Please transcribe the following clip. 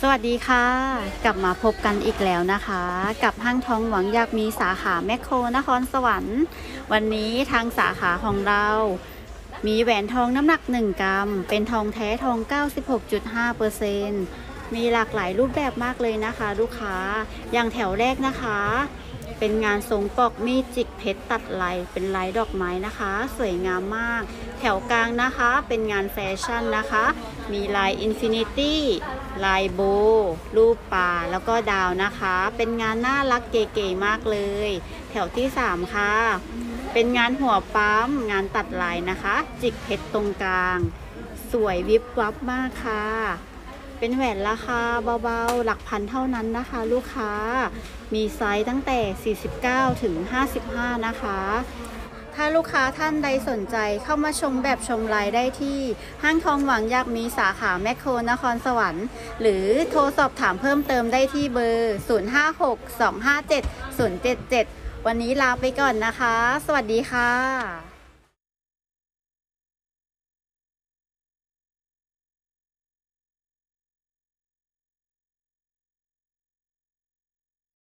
สวัสดีค่ะ กลับมาพบกันอีกแล้วนะคะ กับห้างทองหวังอยากมีสาขาแมคโครนครสวรรค์ วันนี้ทางสาขาของเรา มีแหวนทองน้ำหนัก 1 กรัม เป็นทองแท้ทอง 96.5%มีหลากหลายรูปแบบมากเลยนะคะ ลูกค้าอย่างแถวแรกนะคะ เป็นงานทรงปอกมีดจิกเพชรตัดลายเป็นลายดอกไม้นะคะ สวยงามมาก แถวกลางนะคะ เป็นงานแฟชั่นนะคะ มีลาย infinity ลายโบว์รูปปลาแล้วก็ดาวนะคะ เป็นงานน่ารักเก๋ๆมากเลย แถวที่ 3 ค่ะ เป็นงานหัวปั๊มงานตัดลายนะคะ จิกเพชรตรงกลาง สวยวิบวับมากค่ะ เป็นแหวนราคาเบาๆ หลักพันเท่านั้นนะคะ ลูกค้า มีไซส์ตั้งแต่ 49 ถึง 55 นะคะ ถ้าลูกค้าท่านใดสนใจเข้ามาชมแบบชมลายได้ที่ห้างทองหวังอยากมีสาขาแมคโครนครสวรรค์ หรือโทรสอบถามเพิ่มเติมได้ที่เบอร์ 056 257 077 วันนี้ลาไปก่อนนะคะ สวัสดีค่ะ